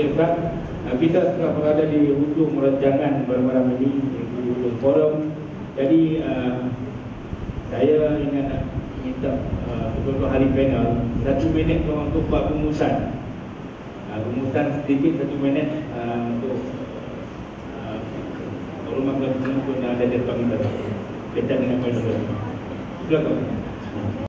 menghasilkan kita sudah berada di hujung rancangan malam-malam ini di hujung forum jadi uh, saya ingat nak minta beberapa uh, hari panel satu minit untuk buat rumusan. Rumusan sedikit satu minit uh, untuk uh, rumah-rumah penonton yang ada di depan kita kita dengan pengumusan silakan